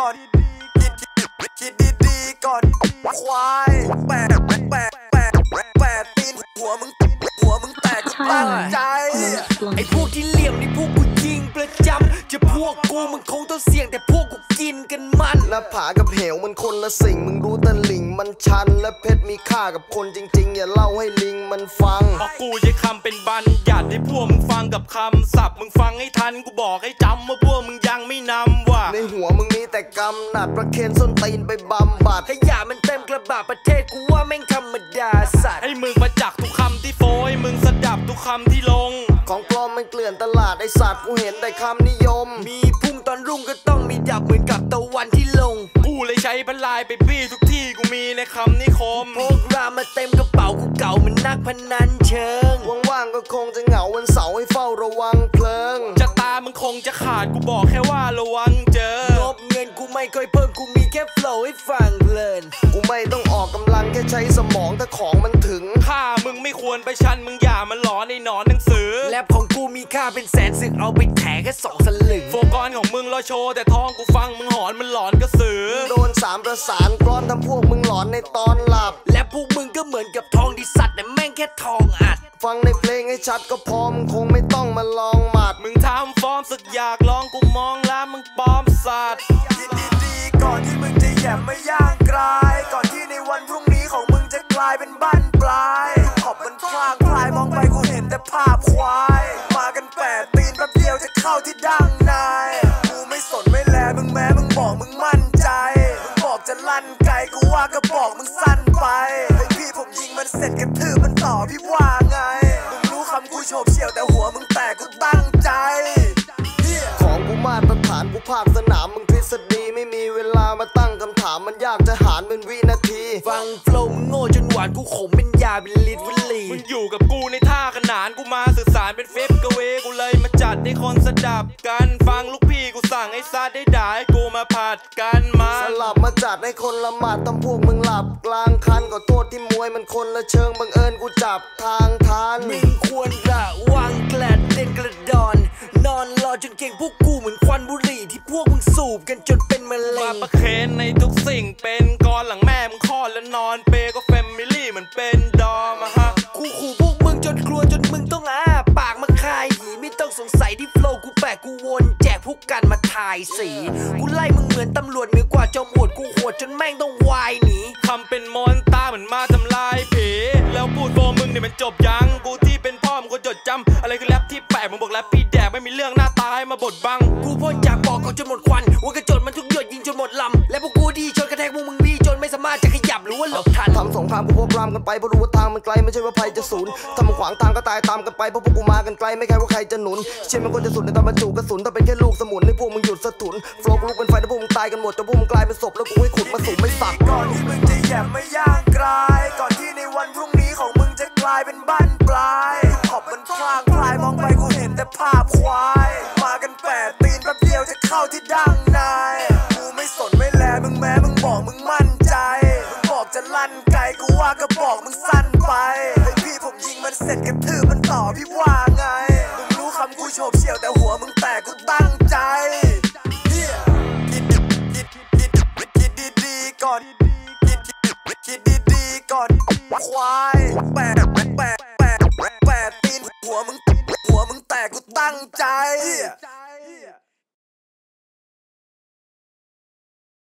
ก่อนคิดคิดดีๆก่อนควายแปะแปะแปะแปะตีนหัวมึงหัวมึงแตกกูตั้งใจไอ้พวกที่เหลี่ยมนี่พวกกูยิงประจำจะพวกกูมึงคงต้องเสี่ยงแต่พวกกูกินกันมันหน้าผากับเหวมันคนละสิ่งมึงรู้แต่ลิงมันชัน และเพชรมีค่ากับคนจริง ๆ อย่าเล่าให้ลิงมันฟังเพราะกูใช้คำเป็นบัญญัติให้พวกมึงฟังกับคำศัพท์มึงฟังให้ทันกูบอกให้จำว่าพวก กำหนัดประเคนส้นตีนไปบำบัดขยะมันเต็มกระบะประเทศกูว่าแม่งธรรมดาสัตว์ให้มึงมาจักทุกคำที่โฟยมึงสดับทุกคำที่ลง ของปลอมมันเกลื่อนตลาดไอสัตว์กูเห็นแต่คำนิยม มีพุ่งตอนรุ่งก็ต้องมีดับเหมือนกับตะวันที่ลง กูเลยใช้พันลายไปบี้ทุกที่กูมีในคำนิคมพวกรามาเต็มกระเป๋ากูเก่าเหมันนักพนันเชิงว่างๆก็คงจะเหงาวันเสาร์ให้เฝ้าระวังเพลิงจะตามึงคงจะขาดกูบอกแค่ว่าระวังเจองบเงิ นกูไม่ค่อยเพิ่มกูมีแค่โฟล์ให้ฟังเพลิน กูไม่ต้องออกกำลังแค่ใช้สมองถ้าของมันถึงถ้ามึงไม่ควรไปชันมึงอย่ามาหลอนในหนอนหนังสือ แลบของกูมีค่าเป็นแสนสึกเอาไปแถแค่สองสลึง รอโชว์แต่ท้องกูฟังมึงหอนมันหลอนกระสือ โดนสามประสานกรอนทำพวกมึงหลอนในตอนหลับ และพวกมึงก็เหมือนกับทองที่สัตว์แต่แม่งแค่ทองอัด ฟังในเพลงให้ชัดก็พอมึงคงไม่ต้องมาลองหมัด มึงทำฟอร์มสึกอยากลองกูมองแล้วมึงปลอมสัตว์คิดดีๆก่อนที่มึงจะแย่ไม่ย่างกลาย ก่อนที่ในวันพรุ่งนี้ของมึงจะกลายเป็นบ้าน กระทืบมันต่อพี่ว่าไง มึงรู้คำกูโฉบเฉี่ยวแต่หัวมึงแตกกูตั้งใจ ของกูมาตรฐานกูภาคสนามมึงทฤษฎีไม่มีเวลามาตั้งคำถามมันยากจะหารเป็นวินาที ฟังโฟล์มึงโง่จนหวานกูขมเป็นยาเป็นลิตรวลีมึงอยู่กับกูในท่าขนานกูมาสื่อสารเป็นเฟบกะเวกูเลยมา จัดให้คนสดับกันฟังลูกพี่กูสั่งให้ซาดได้ด่าให้กูมาผัดกันมาสลับมาจัดให้คนละหมาดทำพวกมึงหลับกลางคันก็โทษที่มวยมันคนละเชิงบังเอิญกูจับทางทันมึงควรระวังแกลดเด่นกระดอน นอนรอจนเก่งพวกกูเหมือนควันบุหรี่ที่พวกมึงสูบกันจนเป็นมะเร็มางประเคนในทุกสิ่งเป็นกรหลังแม่มึงคลอดแล้วนอนเปก็แฟมิลี่เหมือนเป็น งสงสัยที่โฟล์กูแปลกกูวนแจกพวกกันมาทายสี กูไล่มึงเหมือนตำรวจเหนือกว่าจอมวดกูโหดจนแม่งต้องวายหนี มันไกลไม่ใช่ว่าภัยจะสูญถ้ามันขวางทางก็ตายตามกันไปเพราะพวกกูมากันไกลไม่ใครว่าใครจะหนุน เชื่อมันคนจะสุดในตอนบรรจุกระสุนถ้าเป็นแค่ลูกสมุนให้พวกมึงหยุดสะทุนโฟล์กลุกเป็นไฟถ้าพวกมึงตายกันหมดจะพวกมึงกลายเป็นศพแล้วกูให้ขุดมาสูงไม่สักก่อนที่มึงจะแย่ไม่ย่างกลาย ก่อนที่ในวันพรุ่งนี้ของมึงจะกลายเป็นบ้าน ว่ากระบอกมึงสั้นไปให้พี่ผมยิงมันเสร็จกระทืบมันต่อพี่ว่าไง มึงรู้คำกูโชบเชี่ยวแต่หัวมึงแตกกูตั้งใจเฮียคิดคิดคิดคิดดีก่อนคิดคิดดีก่อนควายแปดแปดแปดแปดตีนหัวมึงหัวมึงแตกกูตั้งใจ